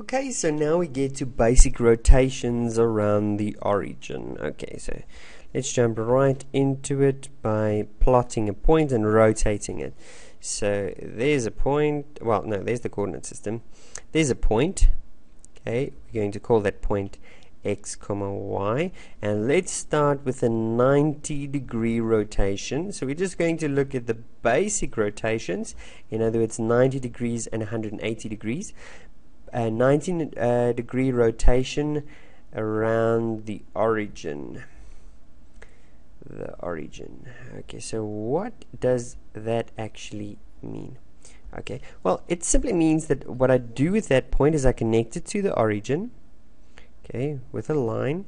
Okay, so now we get to basic rotations around the origin. Okay, so let's jump right into it by plotting a point and rotating it. So there's a point, well, no, there's the coordinate system. There's a point, okay, we're going to call that point x comma y and let's start with a 90 degree rotation so we're just going to look at the basic rotations in other words 90 degrees and 180 degrees a 19 uh, degree rotation around the origin. The origin. Okay so what does that actually mean? Okay well it simply means that what I do with that point is I connect it to the origin okay with a line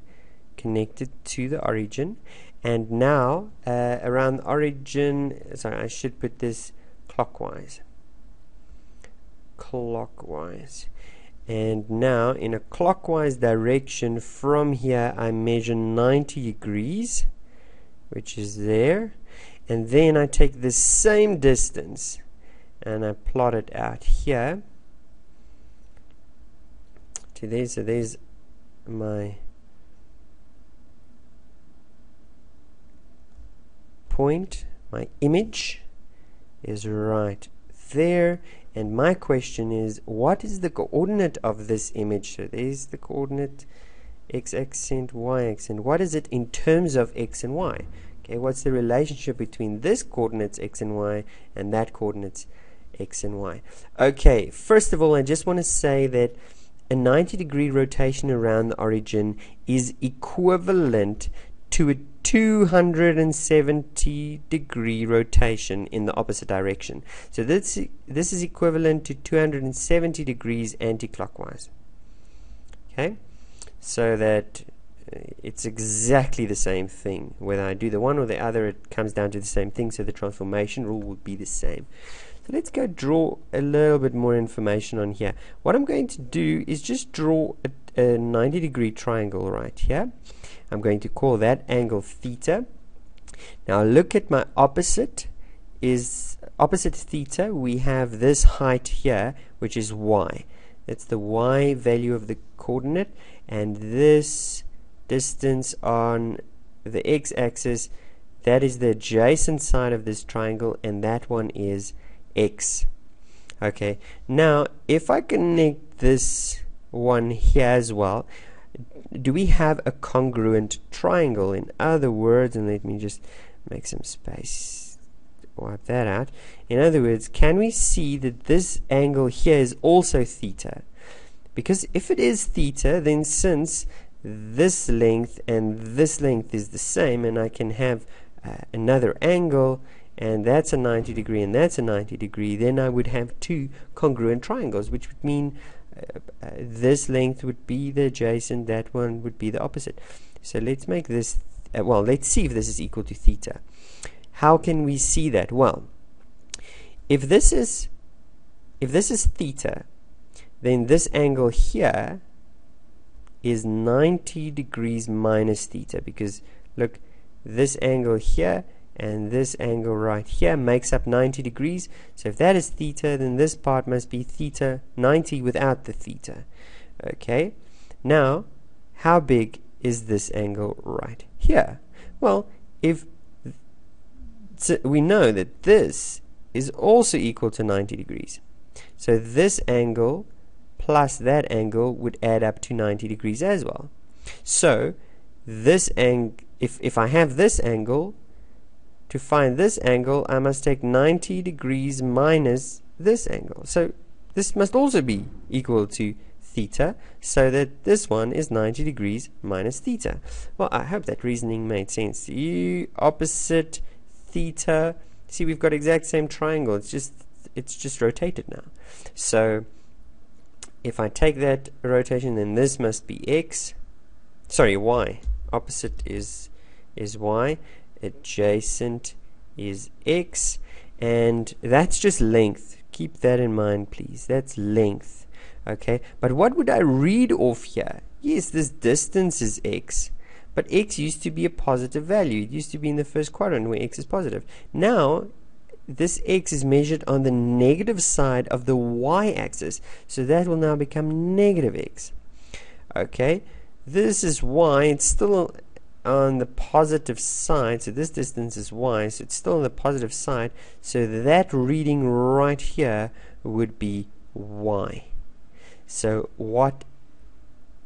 connected to the origin. And now uh, around the origin sorry I should put this clockwise. Clockwise and now in a clockwise direction from here I measure 90 degrees which is there. And then I take the same distance and I plot it out here. To there so there's my point. My image is right there and my question is what is the coordinate of this image? So there's the coordinate x accent y accent what is it in terms of x and y? Okay what's the relationship between this coordinates x and y and that coordinates x and y? Okay first of all I just want to say that a 90 degree rotation around the origin is equivalent to a 270 degree rotation in the opposite direction. So this, this is equivalent to 270 degrees anti-clockwise. Okay, so that uh, it's exactly the same thing. Whether I do the one or the other, it comes down to the same thing, so the transformation rule would be the same. So let's go draw a little bit more information on here. What I'm going to do is just draw a, a 90 degree triangle right here. I'm going to call that angle theta. Now look at my opposite is opposite theta we have this height here which is y. That's the y value of the coordinate and this distance on the x-axis that is the adjacent side of this triangle and that one is x okay now if I connect this one here as well do we have a congruent triangle? In other words and let me just make some space wipe that out. In other words can we see that this angle here is also theta? Because if it is theta then since this length and this length is the same and I can have uh, another angle and that's a 90 degree and that's a 90 degree then I would have two congruent triangles which would mean uh, this length would be the adjacent that one would be the opposite. So let's make this uh, well let's see if this is equal to theta. How can we see that? Well if this is if this is theta then this angle here is 90 degrees minus theta because look this angle here and this angle right here makes up 90 degrees. So if that is theta then this part must be theta 90 without the theta. Okay. Now how big is this angle right here? Well if we know that this is also equal to 90 degrees. So this angle plus that angle would add up to 90 degrees as well. So this angle if, if I have this angle to find this angle, I must take 90 degrees minus this angle. So this must also be equal to theta, so that this one is 90 degrees minus theta. Well, I hope that reasoning made sense to you. Opposite theta. See, we've got exact same triangle. It's just it's just rotated now. So if I take that rotation, then this must be x. Sorry, y. Opposite is is y adjacent is x and that's just length keep that in mind please that's length okay but what would I read off here yes this distance is x but x used to be a positive value it used to be in the first quadrant where x is positive now this x is measured on the negative side of the y-axis. So that will now become negative x. Okay, this is y. It's still on the positive side. So this distance is y. So it's still on the positive side. So that reading right here would be y. So what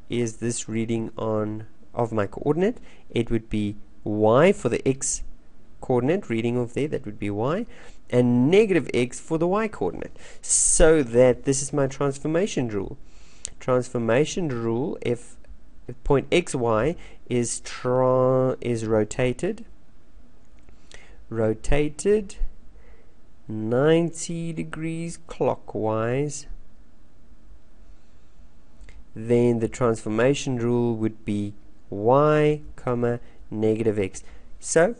is this reading on of my coordinate? It would be y for the x coordinate reading of there, that would be y, and negative x for the y coordinate. So that this is my transformation rule. Transformation rule, if, point xy is, tra is rotated, rotated 90 degrees clockwise, then the transformation rule would be y comma negative x. So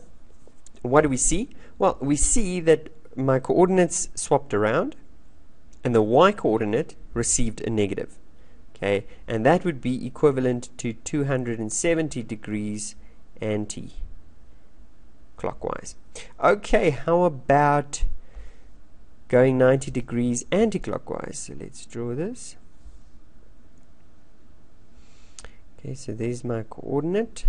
what do we see? Well, we see that my coordinates swapped around and the y coordinate received a negative. Okay, and that would be equivalent to 270 degrees anti clockwise. Okay, how about going 90 degrees anti-clockwise? So let's draw this. Okay, so there's my coordinate.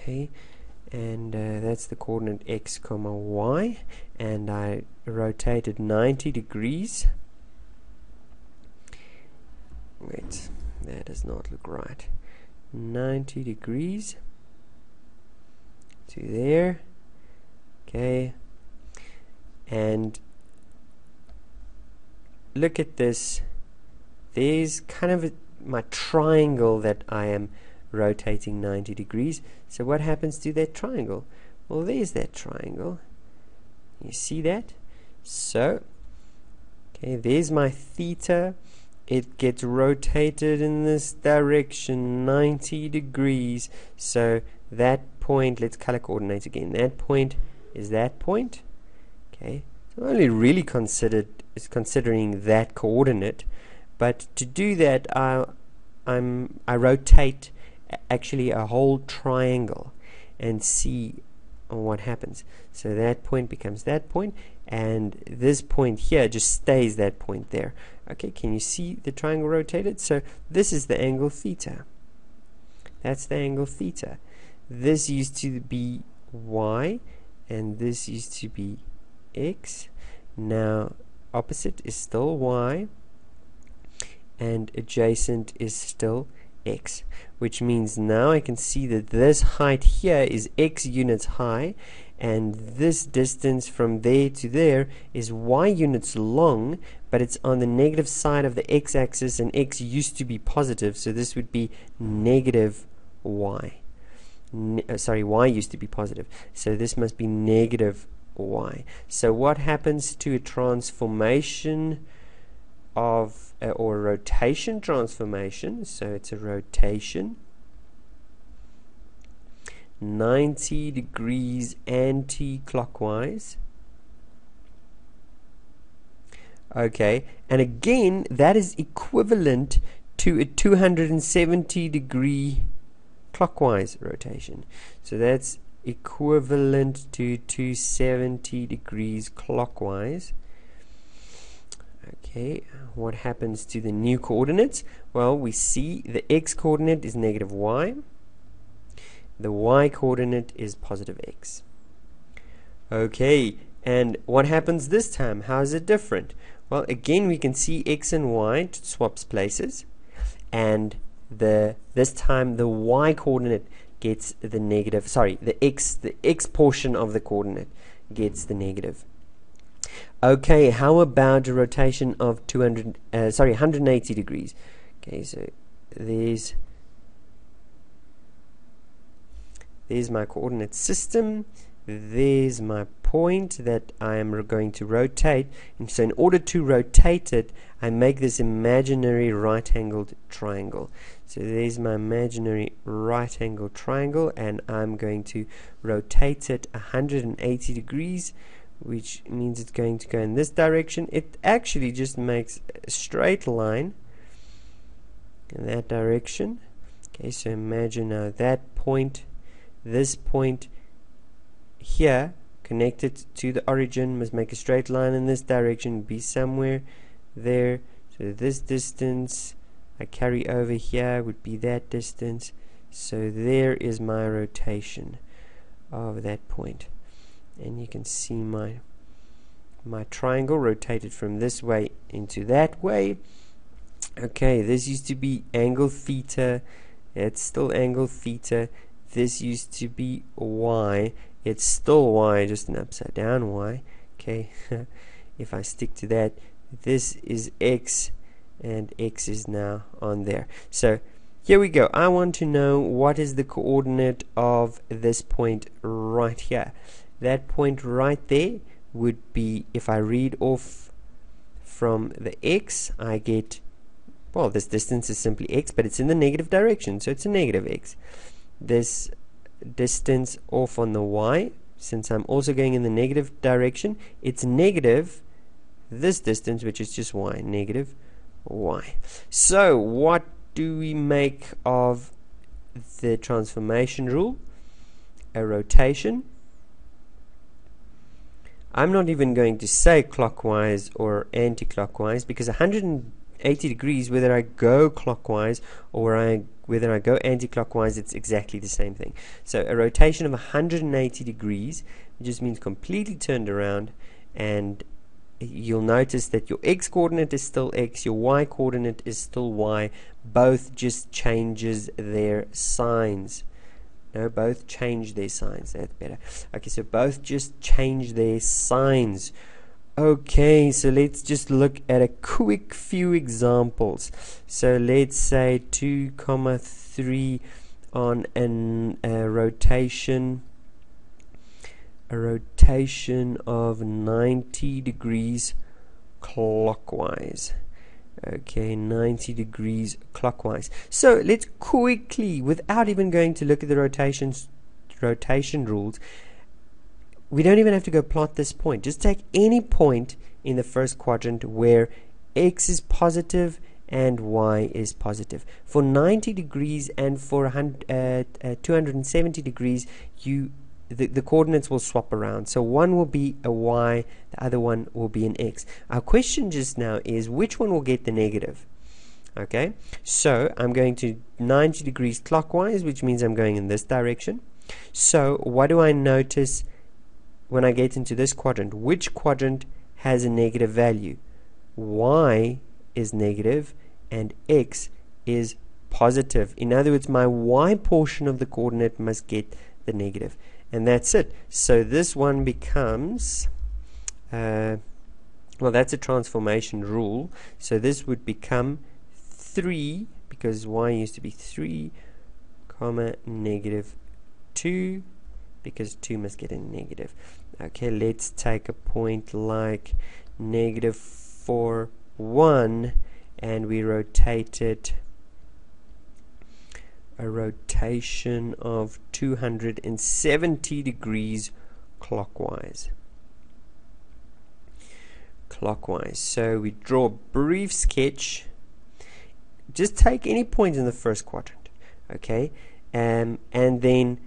okay and uh, that's the coordinate x comma y. And I rotated 90 degrees. Wait that does not look right. 90 degrees. To there? Okay. And look at this. There's kind of a, my triangle that I am rotating 90 degrees. So what happens to that triangle? Well, there's that triangle. You see that? So, okay, there's my theta. It gets rotated in this direction 90 degrees. So that point, let's color coordinate again. That point is that point. Okay, so I'm only really considered is considering that coordinate, but to do that, I I'm I rotate actually a whole triangle and see what happens. So that point becomes that point and this point here just stays that point there. Okay, can you see the triangle rotated? So this is the angle theta. That's the angle theta. This used to be y and this used to be x. Now opposite is still y and adjacent is still x which means now I can see that this height here is x units high and this distance from there to there is y units long but it's on the negative side of the x-axis and x used to be positive so this would be negative y. Ne uh, sorry y used to be positive so this must be negative y. So what happens to a transformation of or rotation transformation. So it's a rotation. 90 degrees anti-clockwise. Okay and again that is equivalent to a 270 degree clockwise rotation. So that's equivalent to 270 degrees clockwise Okay, what happens to the new coordinates? Well, we see the x coordinate is negative y. The y coordinate is positive x. Okay, and what happens this time? How is it different? Well, again, we can see x and y swaps places. And the this time the y coordinate gets the negative, sorry, the x, the x portion of the coordinate gets the negative. Okay, how about a rotation of 200, uh, sorry, 180 degrees? Okay, so there's there's my coordinate system. There's my point that I am going to rotate. And so in order to rotate it, I make this imaginary right-angled triangle. So there's my imaginary right-angled triangle, and I'm going to rotate it 180 degrees which means it's going to go in this direction it actually just makes a straight line in that direction Okay, so imagine now that point, this point here connected to the origin must make a straight line in this direction, be somewhere there. So this distance I carry over here would be that distance. So there is my rotation of that point. And you can see my my triangle rotated from this way into that way. Okay, this used to be angle theta. It's still angle theta. This used to be y. It's still y, just an upside down y. Okay, if I stick to that, this is x and x is now on there. So here we go. I want to know what is the coordinate of this point right here. That point right there would be, if I read off from the x, I get, well, this distance is simply x, but it's in the negative direction, so it's a negative x. This distance off on the y, since I'm also going in the negative direction, it's negative this distance, which is just y, negative y. So, what do we make of the transformation rule? A rotation. I'm not even going to say clockwise or anti-clockwise because 180 degrees, whether I go clockwise or I, whether I go anti-clockwise, it's exactly the same thing. So a rotation of 180 degrees just means completely turned around and you'll notice that your x coordinate is still x, your y coordinate is still y, both just changes their signs. No, both change their signs. That's better. Okay, so both just change their signs. Okay, so let's just look at a quick few examples. So let's say 2 comma 3 on an, a rotation a rotation of 90 degrees clockwise okay 90 degrees clockwise. So let's quickly without even going to look at the rotations rotation rules we don't even have to go plot this point. Just take any point in the first quadrant where x is positive and y is positive. For 90 degrees and for uh, uh, 270 degrees you the, the coordinates will swap around. So one will be a y, the other one will be an x. Our question just now is which one will get the negative? Okay, so I'm going to 90 degrees clockwise, which means I'm going in this direction. So what do I notice when I get into this quadrant? Which quadrant has a negative value? Y is negative and x is positive. In other words, my y portion of the coordinate must get the negative and that's it. So this one becomes uh, well that's a transformation rule. So this would become 3 because y used to be 3 comma negative 2 because 2 must get a negative. Okay let's take a point like negative 4 1 and we rotate it a rotation of 270 degrees clockwise. Clockwise. So we draw a brief sketch. Just take any point in the first quadrant, okay? Um, and then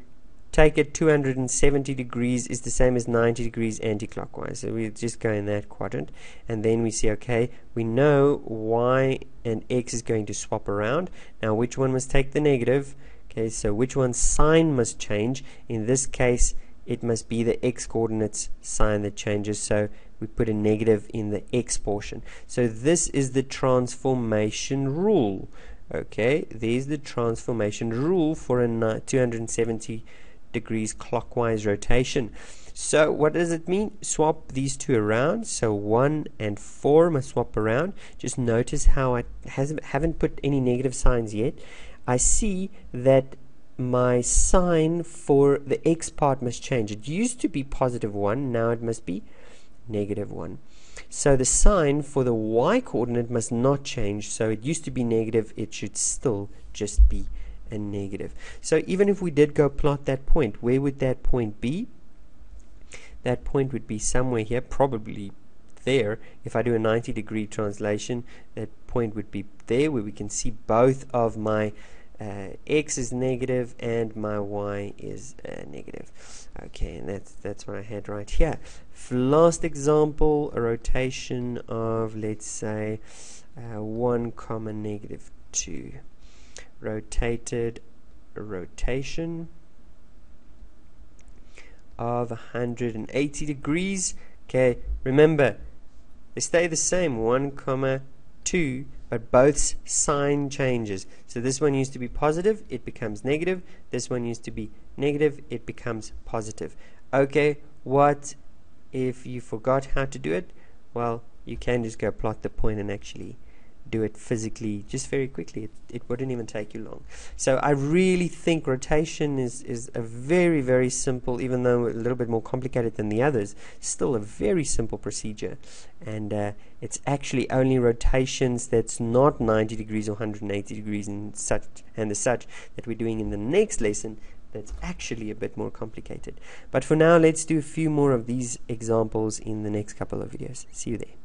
take it 270 degrees is the same as 90 degrees anti-clockwise. So we just go in that quadrant and then we see, okay, we know y and x is going to swap around. Now which one must take the negative? Okay, so which one's sign must change? In this case, it must be the x coordinates sign that changes. So we put a negative in the x portion. So this is the transformation rule. Okay, there's the transformation rule for a 270 degrees clockwise rotation. So what does it mean? Swap these two around. So 1 and 4 must swap around. Just notice how I hasn't, haven't put any negative signs yet. I see that my sign for the x part must change. It used to be positive 1, now it must be negative 1. So the sign for the y coordinate must not change. So it used to be negative, it should still just be negative. So even if we did go plot that point, where would that point be? That point would be somewhere here, probably there. If I do a 90 degree translation, that point would be there where we can see both of my uh, x is negative and my y is uh, negative. Okay, and that's that's what I had right here. last example, a rotation of let's say uh, 1 comma negative 2. Rotated rotation of 180 degrees. Okay, remember they stay the same 1 comma 2 but both sign changes. So this one used to be positive, it becomes negative. This one used to be negative, it becomes positive. Okay, what if you forgot how to do it? Well, you can just go plot the point and actually do it physically just very quickly. It, it wouldn't even take you long. So I really think rotation is, is a very, very simple, even though a little bit more complicated than the others, still a very simple procedure. And uh, it's actually only rotations that's not 90 degrees or 180 degrees and such and the such that we're doing in the next lesson that's actually a bit more complicated. But for now, let's do a few more of these examples in the next couple of videos. See you there.